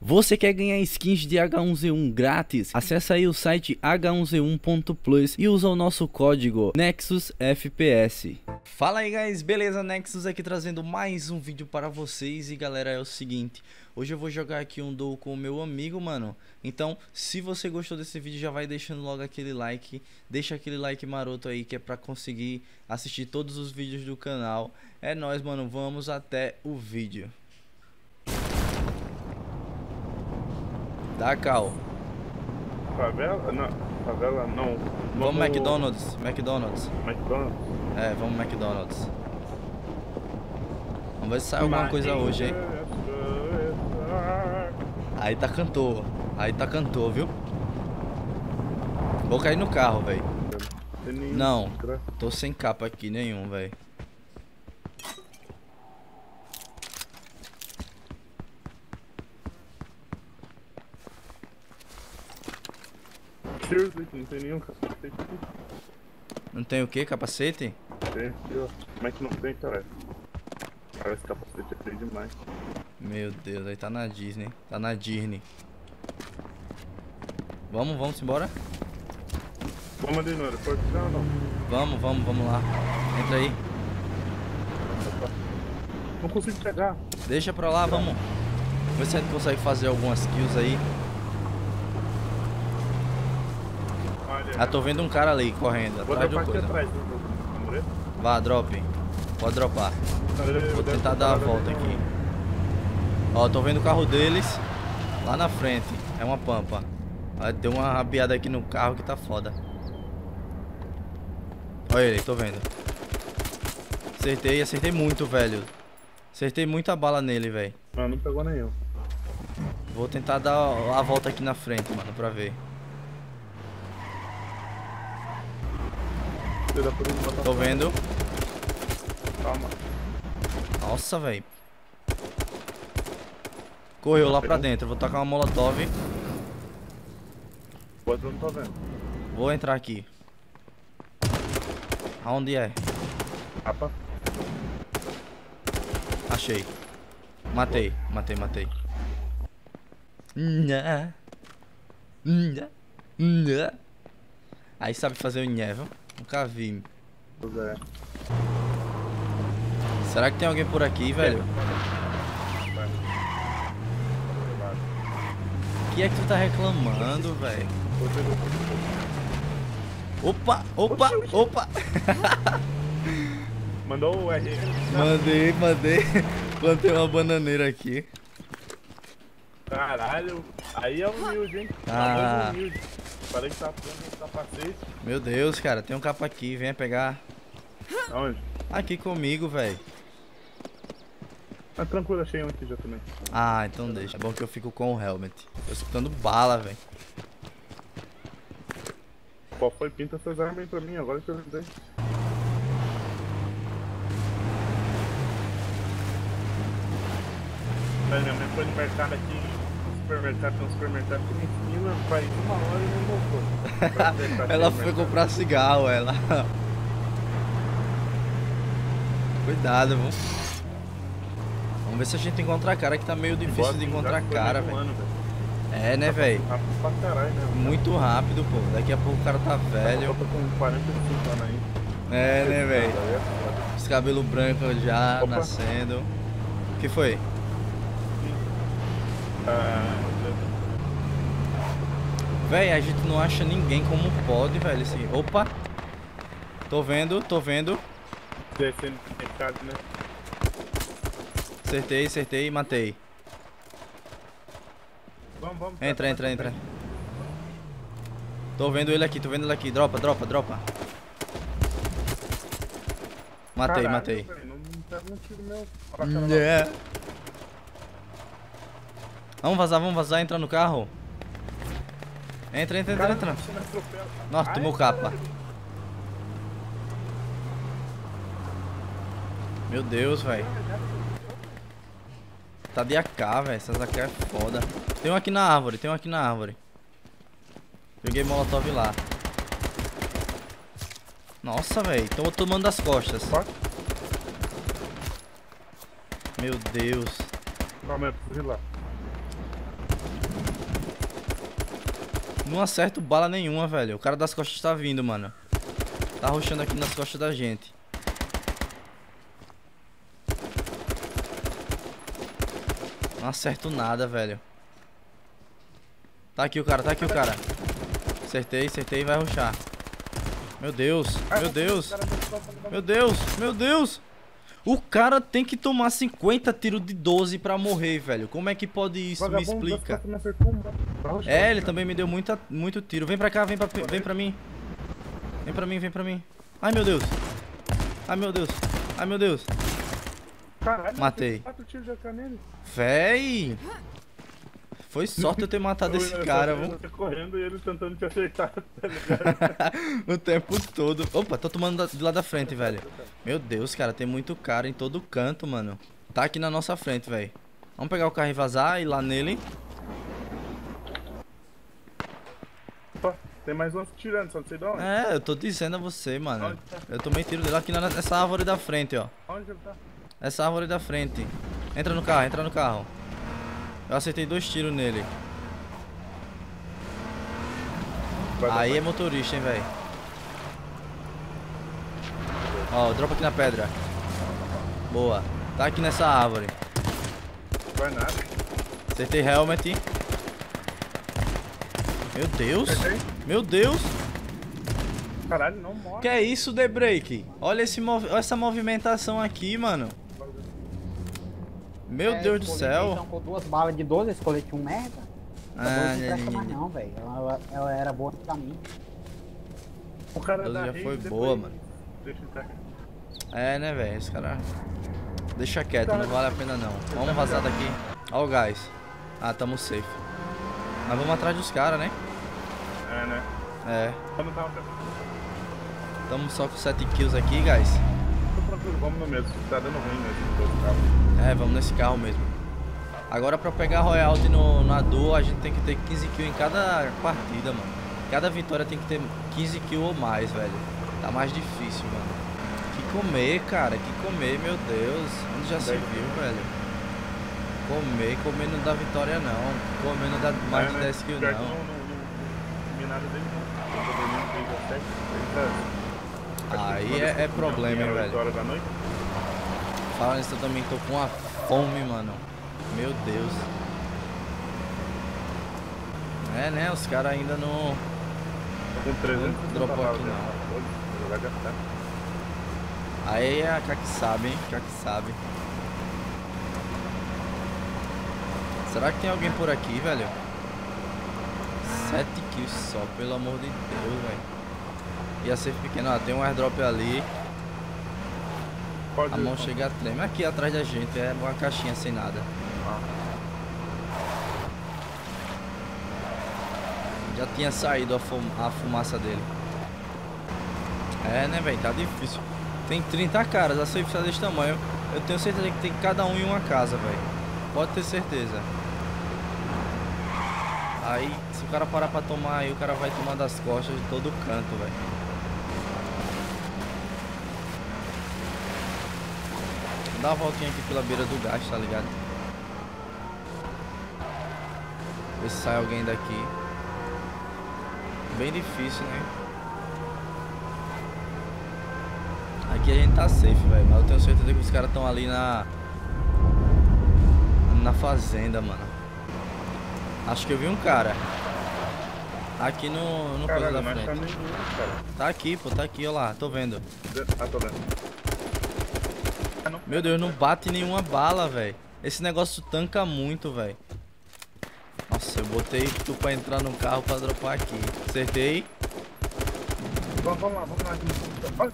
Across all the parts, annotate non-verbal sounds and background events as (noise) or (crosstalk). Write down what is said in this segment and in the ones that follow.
Você quer ganhar skins de H1Z1 grátis? Acesse aí o site h1z1.plus e usa o nosso código NexusFPS. Fala aí guys, beleza? Nexus aqui trazendo mais um vídeo para vocês. E galera, é o seguinte. Hoje eu vou jogar aqui um duo com o meu amigo, mano. Então, se você gostou desse vídeo, já vai deixando logo aquele like. Deixa aquele like maroto aí que é pra conseguir assistir todos os vídeos do canal. É nóis, mano, vamos até o vídeo Dá cal Favela? Não, favela não. Vamos McDonald's, McDonald's McDonald's. É, vamos McDonald's Vamos ver se sai alguma coisa hoje, hein Aí tá cantor, aí tá cantor, viu? Vou cair no carro, velho. Não, tô sem capa aqui nenhum, velho. Não tem nenhum capacete aqui. Não tem o que, capacete? Tem aqui, ó. Como é que não tem, cara? Parece capacete é feio demais. Meu Deus, aí tá na Disney. Tá na Disney. Vamos, vamos embora? Vamos ali no aeroporto já ou não? Vamos, vamos, vamos lá. Entra aí. Não consigo pegar. Deixa pra lá, vamos. Vê se a gente consegue fazer algumas kills aí. Ah, tô vendo um cara ali correndo, Vou atrás de uma coisa. Atrás, né? Vá, drop. Pode dropar. Vou tentar dar a volta aqui. Ó, tô vendo o carro deles lá na frente. É uma pampa. Deu uma rabiada aqui no carro que tá foda. Olha ele, tô vendo. Acertei, acertei muito, velho. Acertei muita bala nele, velho. Não, não pegou nenhum. Vou tentar dar a volta aqui na frente, mano, pra ver. Tô vendo. Calma. Nossa, velho. Correu lá pra dentro. Vou tacar uma molotov. Outro não tô vendo. Vou entrar aqui. Aonde é? Rapa. Achei. Matei, matei, matei. Nha. Nha. Nha. Aí sabe fazer o nhé, viu? Nunca vi. É. Será que tem alguém por aqui, velho? O que é que tu tá reclamando, velho? Opa, opa, opa! (laughs) Mandou o R. Mandei, mandei. Plantei uma bananeira aqui. Caralho, aí é humilde, hein? Ah. É humilde. Falei que tá pondo capacete. Meu Deus, cara, tem um capa aqui, venha pegar. Aonde? Aqui comigo, velho. Ah, tranquilo, achei um aqui já também. Ah, então deixa. É bom que eu fico com o helmet. Tô escutando bala, velho. Qual foi? Pinta essas armas aí pra mim, agora que eu lembrei. Minha mãe foi no mercado aqui, supermercado, tem um supermercado aqui em cima, faz uma hora e não voltou. (laughs) ela foi comprar cigarro, ela. Cuidado, vamos. Vamos ver se a gente encontra a cara que tá meio difícil de encontrar cara, velho. É, né, velho? Caralho, né? Muito rápido, pô. Daqui a pouco o cara tá velho. Eu tô com 45 anos aí. É, né, velho? Os cabelos brancos já Opa. nascendo. O que foi? Ah, Véi, a gente não acha ninguém como pode, velho. Assim. Opa! Tô vendo, tô vendo. descendo mercado, né? Acertei, acertei matei. Vamos, vamos. Entra, entra, entra. Tô vendo ele aqui, tô vendo ele aqui. Dropa, dropa, dropa. Matei, Caralho, matei. velho, Não, não. Vamos vazar, vamos vazar, entra no carro. Entra, entra, entra, entra. Nossa, tomou capa. Meu Deus, velho. Tá de AK, velho. Essas AK é foda. Tem um aqui na árvore, tem um aqui na árvore. Joguei molotov lá. Nossa, velho. Tô tomando das costas. Meu Deus. Calma aí, lá. Não acerto bala nenhuma, velho. O cara das costas tá vindo, mano. Tá roxando aqui nas costas da gente. Não acerto nada, velho. Tá aqui o cara, tá aqui o cara. Acertei, acertei, vai roxar. Meu Deus, meu Deus. Meu Deus, meu Deus. O cara tem que tomar 50 tiros de 12 pra morrer, velho. Como é que pode isso? Me explica. É, ele também me deu muita, muito tiro. Vem pra cá, vem pra, vem pra mim. Vem pra mim, vem pra mim. Ai, meu Deus. Ai, meu Deus. Ai, meu Deus. Caralho, Matei. Quatro tiros de AK nele. Véi. Foi sorte eu ter matado (laughs) esse Eu- cara, eu viu? tô correndo e ele tentando te acertar, (laughs) tá ligado? (laughs) o tempo todo. Opa, tô tomando de lá da frente, velho. Meu Deus, cara, tem muito cara em todo canto, mano. Tá aqui na nossa frente, velho. Vamos pegar o carro e vazar e ir lá nele. Opa, tem mais um tirando, só não sei de onde. É, eu tô dizendo a você, mano. Tá? Eu tomei tiro dele aqui nessa árvore da frente, ó. Onde ele tá? Essa árvore da frente. Entra no carro, entra no carro. Eu acertei dois tiros nele. Vai Aí é motorista, hein, velho. Ó, dropa aqui na pedra. Boa. Tá aqui nessa árvore. Vai nada. Acertei helmet. Meu Deus. Acertei. Meu Deus. Caralho, não morre. Que é isso, The Break? Olha esse mov- essa movimentação aqui, mano. Meu É, Deus do céu. Então, com duas balas de 12, esse colete um merda. Ah, 12 né, não presta né, mais né. não, velho. Ela, ela era boa pra mim. O cara da já foi boa, mano. Deixa. É, né, velho? Esse cara. Deixa quieto, não vale a pena não. Vamos vazar daqui. Ó o gás. Ah, tamo safe. Mas vamos atrás dos caras, né? É, né? É. Tamo só com 7 kills aqui, guys. Vamos no mesmo. Tá dando ruim mesmo. É, vamos nesse carro mesmo. Agora pra pegar Royale no, na duo, a gente tem que ter 15 kills em cada partida, mano. Cada vitória tem que ter 15 kills ou mais, velho. Tá mais difícil, mano. Que comer, cara, que comer, meu Deus. Onde já se viu, velho? Comer, comer não dá vitória não. Comer não dá mais de É, né? 10 kills Pior que não. Não, não, não comi nada dele, não. Eu tô dormindo 3 a 7, 3 a... Aí é, é problema, hein, velho. horas da noite. Falando isso, eu também tô com uma fome, mano. Meu Deus. É, né? Os caras ainda não. Tô com 300 dropou balas, aqui, né? não. Gastar. Aí é a que sabe, hein? Que sabe. Será que tem alguém por aqui, velho? 7 kills só, pelo amor de Deus, velho. Ia ser pequeno, ó, tem um airdrop ali. Pode A mão chega a treme. Aqui atrás da gente é uma caixinha sem nada. Ah. Já tinha saído a, fum- a fumaça dele. É, né, velho? Tá difícil. Tem 30 caras, a safe tá desse tamanho. Eu tenho certeza que tem cada um em uma casa, velho. Pode ter certeza. Aí, se o cara parar pra tomar, aí o cara vai tomar das costas de todo canto, velho. Dá uma voltinha aqui pela beira do gás, tá ligado? Ver se sai alguém daqui. Bem difícil, né? Aqui a gente tá safe, velho. Mas eu tenho certeza que os caras estão ali na. Na fazenda, mano. Acho que eu vi um cara. Aqui no, no coisa Caralho, da não frente. cara. Tá aqui, pô, tá aqui, ó lá, tô vendo. Ah, tô vendo. Ah, não. Meu Deus, não bate nenhuma bala, velho. Esse negócio tanca muito, velho. Nossa, eu botei tu pra entrar no carro pra dropar aqui. Acertei. Vamos, vamos lá, vamos lá.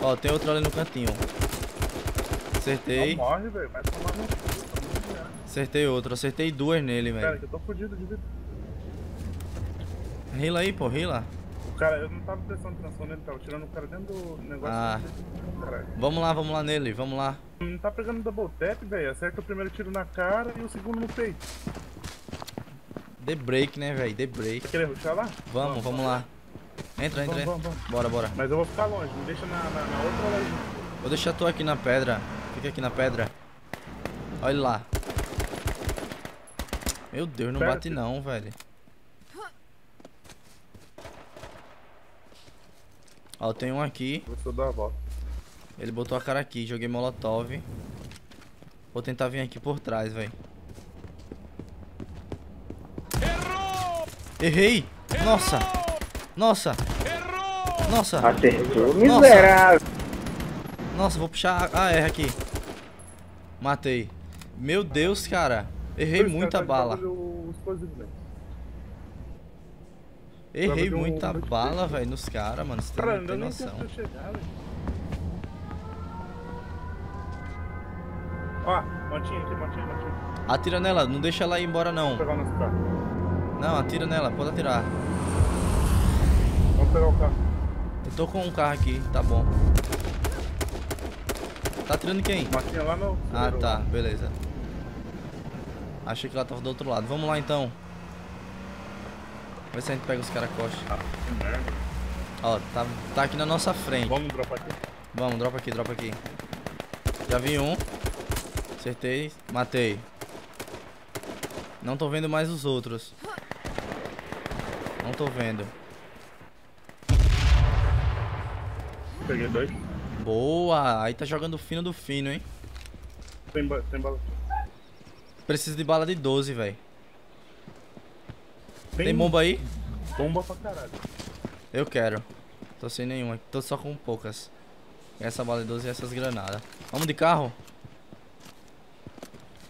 Ó, tem outro ali no cantinho. não Acertei. morre, velho. Vai tomar no cu. tá muito merda. Acertei outro. Acertei duas nele, Cara, velho. que eu tô fudido de vida. Rila aí, pô, rila. O cara, eu não tava prestando atenção nele, tava tirando o cara dentro do negócio. Ah. Caralho. Vamos lá, vamos lá nele, vamos lá. Não tá pegando double tap, velho. Acerta o primeiro tiro na cara e o segundo no peito. The break, né, velho? The break. Vai querer ruxar lá? Vamos, vamos lá. Entra, entra, Vamos, entra. vamos, vamos. Bora, bora. Mas eu vou ficar longe, me deixa na, na, na outra lojinha. Vou deixar tu aqui na pedra. Fica aqui na pedra. Olha lá. Meu Deus, não bate não, velho. Ó, tem um aqui. Gostou da volta. Ele botou a cara aqui, joguei molotov. Vou tentar vir aqui por trás, velho. Errei! Nossa! Nossa! Nossa! Acertou, Nossa. miserável. Nossa, vou puxar a R aqui. Matei. Meu Deus, cara. Errei Dois muita bala. Errei um muita bala, velho, nos caras, mano. Você tem, Cara, não tem noção. chegar. Ó, montinha aqui, montinha, montinha. Atira nela, não deixa ela ir embora, não. Não, atira nela, pode atirar. Vamos pegar o carro. Eu tô com um carro aqui, tá bom. Tá atirando em quem? Montinha lá no. Ah, tá, beleza. Achei que ela tava do outro lado. Vamos lá então. Vê se a gente pega os caras costa. Ah, que merda. Ó, tá, tá aqui na nossa frente. Vamos dropar aqui. Vamos, dropa aqui, dropa aqui. Já vi um. Acertei. Matei. Não tô vendo mais os outros. Não tô vendo. Peguei dois. Boa! Aí tá jogando fino do fino, hein? Tem, ba tem bala. Preciso de bala de 12, velho. Tem, Tem bomba aí? Bomba pra caralho. Eu quero. Tô sem nenhuma. Tô só com poucas. Essa bala de 12 e essas granadas. Vamos de carro?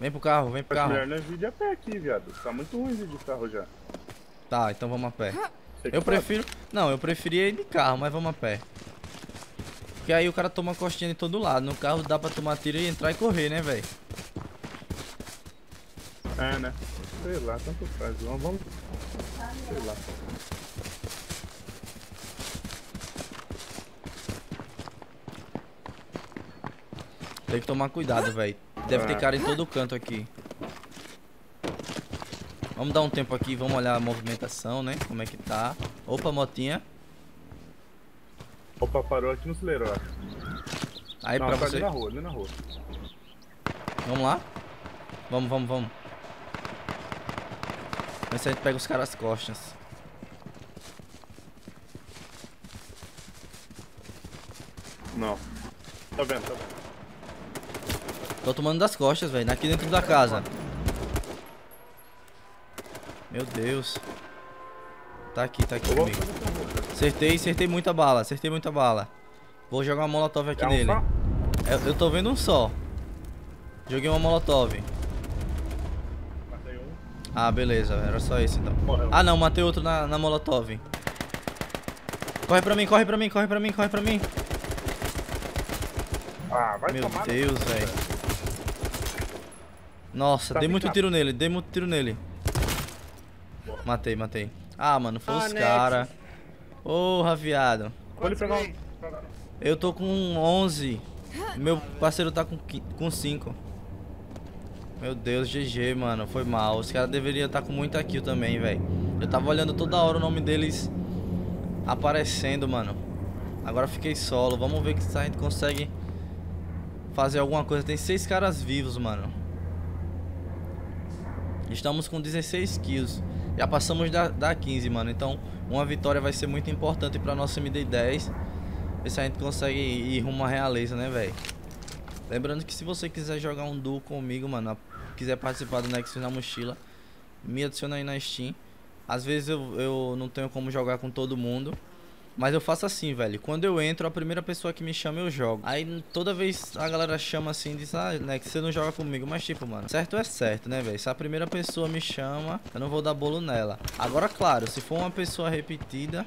Vem pro carro, vem pro Mas carro. melhor nós vir de a pé aqui, viado. Tá muito ruim vir de carro já. Tá, então vamos a pé. Você Eu prefiro. Não, eu preferia ir de carro, mas vamos a pé. Porque aí o cara toma costinha de todo lado. No carro dá pra tomar tiro e entrar e correr, né, velho? É, né? Sei lá, tanto faz. Vamos, vamos. Sei lá. Tem que tomar cuidado, velho. Deve ter Ah. cara em todo canto aqui. Vamos dar um tempo aqui, vamos olhar a movimentação, né? Como é que tá. Opa, motinha. Opa, parou aqui no acelerador. Aí Não, pra tá você. ali na rua, ali na rua. Vamos lá? Vamos, vamos, vamos. Vê se a gente pega os caras costas. Não. Tá vendo, tá vendo. Tô tomando das costas, velho. Aqui dentro da casa. Meu Deus. Tá aqui, tá aqui vou comigo. Acertei, acertei muita bala, acertei muita bala. Vou jogar uma molotov aqui É um nele. Eu, eu tô vendo um só. Joguei uma molotov. Ah, beleza, era só esse então. Morreu. Ah não, matei outro na, na molotov. Corre pra mim, corre pra mim, corre pra mim, corre pra mim. Ah, vai Meu tomar. Deus, velho. Nossa, Tá dei muito tiro nele, dei muito tiro nele. Matei, matei. Ah, mano, foi Ah, os Nexus. cara. Porra, viado. Vou lhe pegar um. Eu tô com 11. Meu parceiro tá com com 5. Meu Deus, GG, mano. Foi mal. Os caras deveriam estar com muita kill também, velho. Eu tava olhando toda hora o nome deles aparecendo, mano. Agora fiquei solo. Vamos ver se a gente consegue fazer alguma coisa. Tem seis caras vivos, mano. Estamos com 16 kills. Já passamos da, da 15, mano. Então, uma vitória vai ser muito importante pra nossa MD10. Ver se a gente consegue ir rumo à realeza, né, velho? Lembrando que se você quiser jogar um duo comigo, mano, quiser participar do Nexus na mochila, me adiciona aí na Steam. Às vezes eu, eu não tenho como jogar com todo mundo. Mas eu faço assim, velho. Quando eu entro, a primeira pessoa que me chama eu jogo. Aí toda vez a galera chama assim diz, ah, Nex, você não joga comigo. Mas tipo, mano, certo é certo, né, velho? Se a primeira pessoa me chama, eu não vou dar bolo nela. Agora, claro, se for uma pessoa repetida,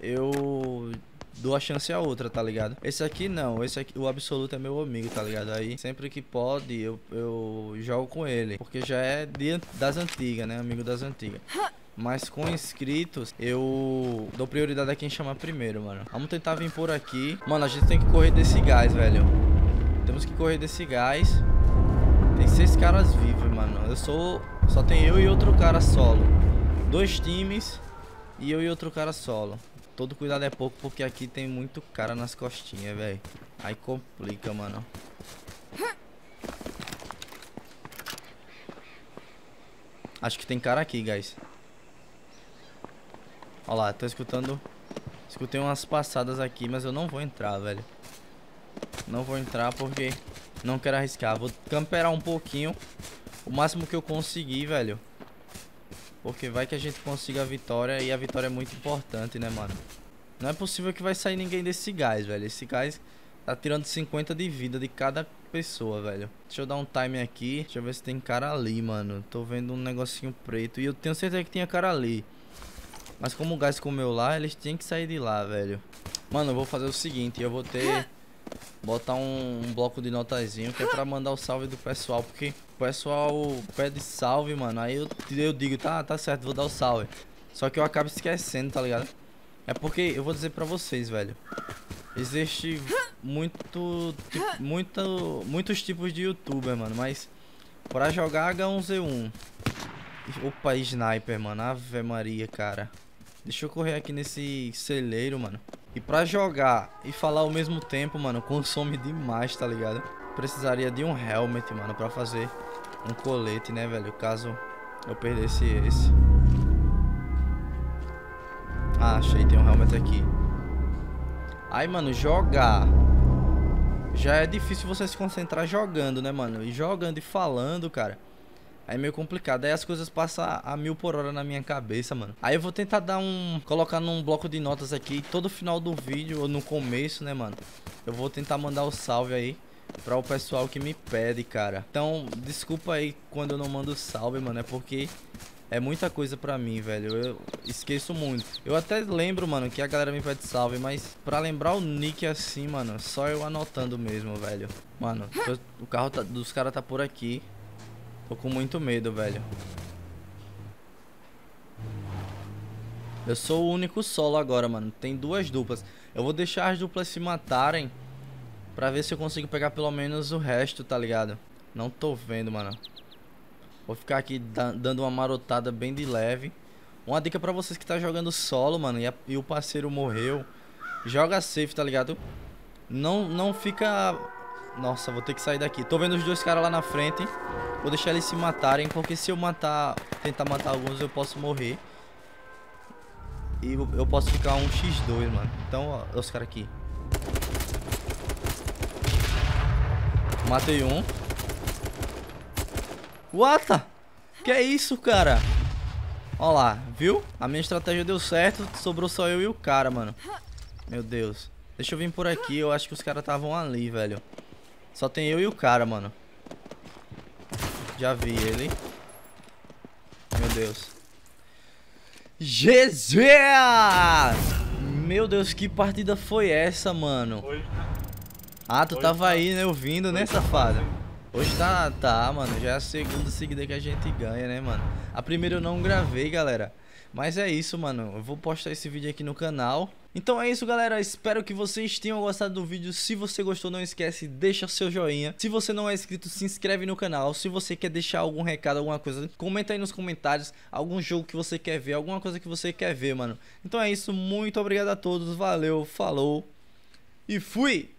eu dou a chance a outra, tá ligado? Esse aqui não, esse aqui, o absoluto é meu amigo, tá ligado? Aí sempre que pode eu, eu jogo com ele, porque já é de, das antigas, né? Amigo das antigas. Mas com inscritos, eu dou prioridade a quem chama primeiro, mano. Vamos tentar vir por aqui. Mano, a gente tem que correr desse gás, velho. Temos que correr desse gás. Tem seis caras vivos, mano. Eu sou. Só tem eu e outro cara solo. Dois times e eu e outro cara solo. Todo cuidado é pouco porque aqui tem muito cara nas costinhas, velho. Aí complica, mano. Acho que tem cara aqui, guys. Ó lá, tô escutando... Escutei umas passadas aqui, mas eu não vou entrar, velho. Não vou entrar porque não quero arriscar. Vou camperar um pouquinho. O máximo que eu conseguir, velho. Porque vai que a gente consiga a vitória e a vitória é muito importante, né, mano? Não é possível que vai sair ninguém desse gás, velho. Esse gás tá tirando 50 de vida de cada pessoa, velho. Deixa eu dar um time aqui. Deixa eu ver se tem cara ali, mano. Tô vendo um negocinho preto. E eu tenho certeza que tinha cara ali. Mas como o gás comeu lá, eles tinham que sair de lá, velho. Mano, eu vou fazer o seguinte, eu vou ter... Botar um, um bloco de notazinho que é pra mandar o salve do pessoal, porque o pessoal pede salve, mano. Aí eu, eu digo, tá, tá certo, vou dar o salve. Só que eu acabo esquecendo, tá ligado? É porque, eu vou dizer pra vocês, velho. Existe muito, tipo, muito, muitos tipos de youtuber, mano. Mas pra jogar H1Z1... Opa, sniper, mano. Ave Maria, cara. Deixa eu correr aqui nesse celeiro, mano. E pra jogar e falar ao mesmo tempo, mano, consome demais, tá ligado? Precisaria de um helmet, mano, pra fazer um colete, né, velho? Caso eu perdesse esse. Ah, achei, tem um helmet aqui. Aí, mano, jogar. Já é difícil você se concentrar jogando, né, mano? E jogando e falando, cara. Aí é meio complicado. Aí as coisas passam a mil por hora na minha cabeça, mano. Aí eu vou tentar dar um... Colocar num bloco de notas aqui. Todo final do vídeo, ou no começo, né, mano? Eu vou tentar mandar o salve aí. Pra o pessoal que me pede, cara. Então, desculpa aí quando eu não mando salve, mano. É porque é muita coisa pra mim, velho. Eu esqueço muito. Eu até lembro, mano, que a galera me pede salve, mas pra lembrar o nick assim, mano, só eu anotando mesmo, velho. Mano, o carro tá, dos caras tá por aqui. Tô com muito medo, velho. Eu sou o único solo agora, mano. Tem duas duplas. Eu vou deixar as duplas se matarem. Pra ver se eu consigo pegar pelo menos o resto, tá ligado? Não tô vendo, mano. Vou ficar aqui dando uma marotada bem de leve. Uma dica pra vocês que tá jogando solo, mano, e, e o parceiro morreu. Joga safe, tá ligado? Não, não fica... Nossa, vou ter que sair daqui. Tô vendo os dois caras lá na frente. Vou deixar eles se matarem, porque se eu matar, tentar matar alguns, eu posso morrer. E eu posso ficar um x2, mano. Então, ó, os caras aqui. Matei um. What? Que é isso, cara? Ó lá, viu? A minha estratégia deu certo, sobrou só eu e o cara, mano. Meu Deus. Deixa eu vir por aqui, eu acho que os caras estavam ali, velho. Só tem eu e o cara, mano. Já vi ele. Meu Deus. Jesus! Meu Deus, que partida foi essa, mano? Ah, tu tava aí, né, ouvindo, né, safada? Hoje tá, tá, mano, já é a segunda seguida que a gente ganha, né, mano? A primeira eu não gravei, galera. Mas é isso, mano. Eu vou postar esse vídeo aqui no canal. Então é isso, galera. Espero que vocês tenham gostado do vídeo. Se você gostou, não esquece, deixa seu joinha. Se você não é inscrito, se inscreve no canal. Se você quer deixar algum recado, alguma coisa, comenta aí nos comentários. Algum jogo que você quer ver, alguma coisa que você quer ver, mano. Então é isso. Muito obrigado a todos. Valeu, falou e fui!